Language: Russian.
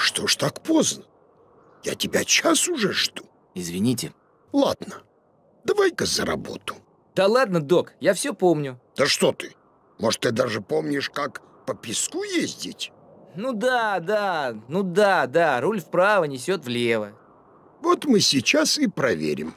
что ж так поздно? Я тебя час уже жду. Извините. Ладно, давай-ка за работу. Да ладно, док, я все помню. Да что ты? Может, ты даже помнишь, как по песку ездить? Ну да, да, ну да, да, руль вправо несет влево. Вот мы сейчас и проверим.